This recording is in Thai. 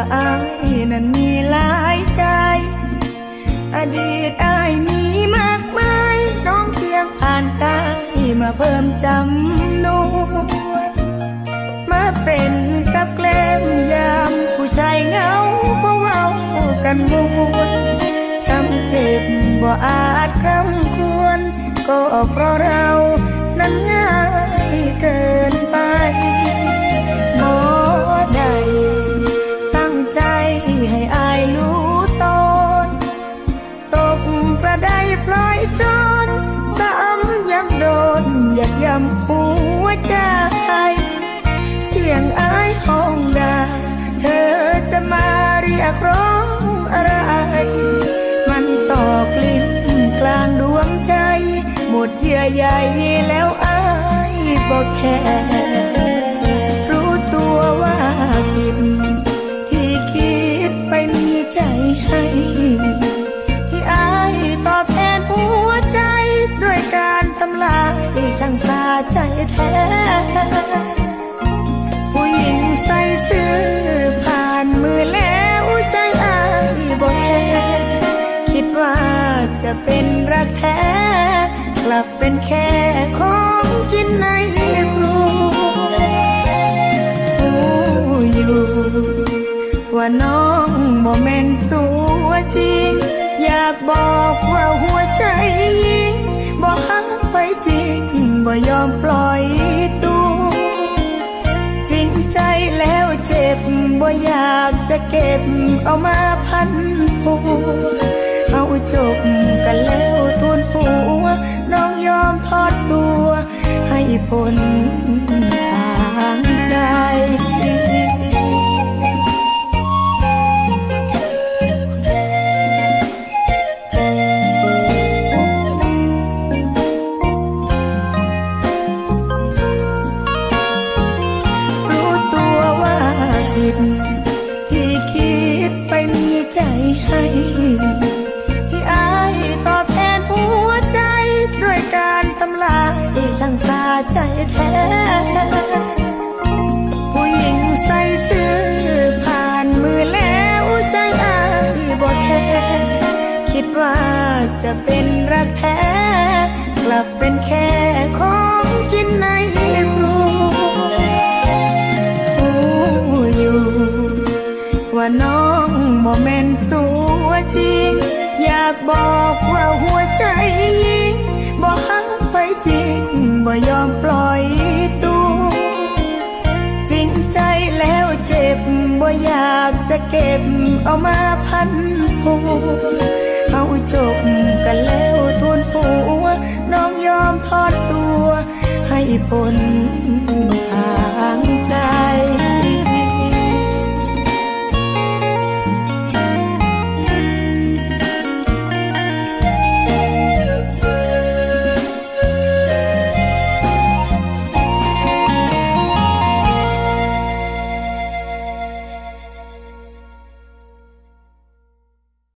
ว่อายนั้นมีหลายใจ อดีตอายมีมากมายน้องเพียงผ่านกายมาเพิ่มจำนวนมาเป็นกับแกล้มยามผู้ชายเงาเพราะว่ากันมวนช้ำเจ็บบ่อาจคร่ำควรก็เพราะเรา กร้องอะไร มันตอกลิ้นกลางดวงใจ หมดเยื่อใยแล้วอายบอกแค่รู้ตัวว่าผิดที่คิดไปมีใจให้ ที่อายตอบแทนหัวใจ ด้วยการทำลายช่างสาใจแท้ กลับเป็นแค่ของกินในครัวรู้อยู่ ว่าน้องบ่แม่นตัวจริง อยากบอกว่าหัวใจยิงบ่ฮักไปจริงบ่ยอมปล่อยตัวจริงใจแล้วเจ็บบ่อยากจะเก็บเอามาพันผูเอาจบ ผล ใจแท้ผู้หญิงใส่ซื่อผ่านมือแล้วใจอายบอกแค่คิดว่าจะเป็นรักแท้ กลับเป็นแค่ของกินในครัวรู้อยู่ ว่าน้องบ่แม่นตัวจริง อยากบอกว่า อมปล่อยตัวจริงใจแล้วเจ็บบ่อยากจะเก็บเอามาพันผูเอาจบกันแล้วทวนหัวน้องยอมทอดตัวให้พ้น